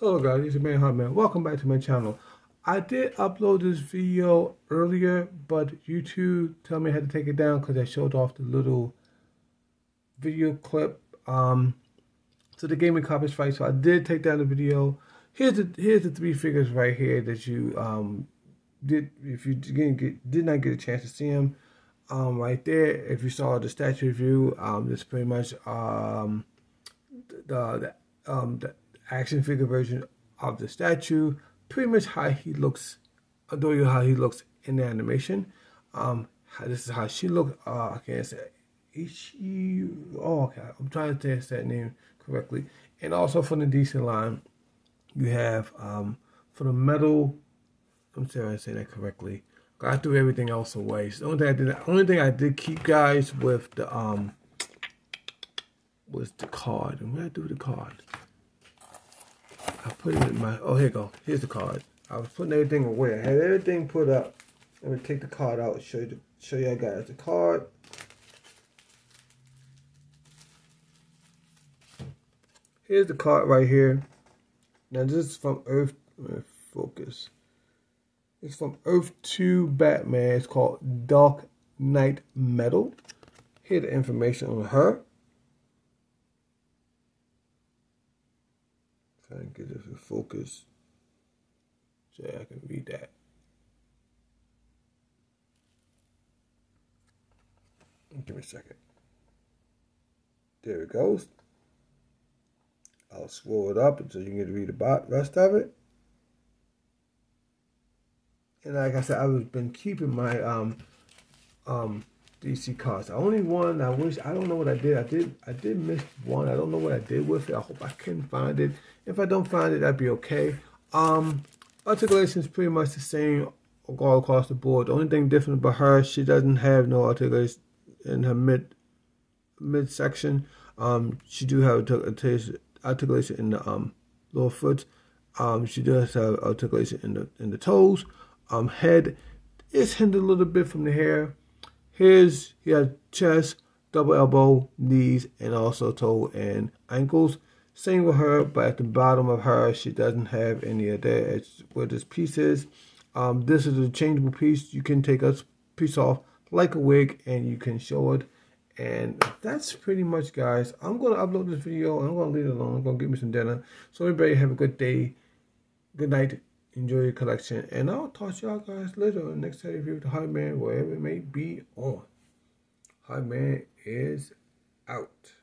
Hello guys, it's man Hot Welcome back to my channel. I did upload this video earlier, but YouTube told me I had to take it down because I showed off the little video clip. Um, so gave me copies fight, so I did take down the video. Here's the here's the three figures right here that you um did if you didn't get did not get a chance to see them. Um, right there, if you saw the statue review, um, this pretty much um the, the um the action figure version of the statue. Pretty much how he looks. I'll you how he looks in the animation. Um, this is how she looks. Uh, I can't say Ichi. Oh, okay. I'm trying to say that name correctly. And also from the DC line, you have um for the metal. I'm sorry I say that correctly. I threw everything else away. So the only thing I did, the only thing I did keep, guys, with the um was the card. And where I do the card? I put it in my, oh, here you go. Here's the card. I was putting everything away. I had everything put up. Let me take the card out and show you, show you guys the card. Here's the card right here. Now this is from Earth, focus. It's from Earth 2 Batman. It's called Dark Knight Metal. Here the information on her. Try and get in focus so I can read that. Give me a second. There it goes. I'll scroll it up until you can get to read the rest of it. And like I said, I've been keeping my um um DC cards. The only one I wish I don't know what I did. I did I did miss one. I don't know what I did with it. I hope I can find it. If I don't find it, that'd be okay. Um, articulation is pretty much the same all across the board. The only thing different about her, she doesn't have no articulation in her mid mid section. Um, she do have articulation in the um lower foot. Um, she does have articulation in the in the toes. Um, head is hindered a little bit from the hair. His he has chest, double elbow, knees, and also toe and ankles. Same with her, but at the bottom of her, she doesn't have any of that. It's where this piece is. Um, this is a changeable piece. You can take a piece off like a wig and you can show it. And that's pretty much, guys. I'm going to upload this video. I'm going to leave it alone. I'm going to get me some dinner. So everybody have a good day. Good night. Enjoy your collection. And I'll talk to y'all guys later on next time review the Hot Man, wherever it may be on. Hot Man is out.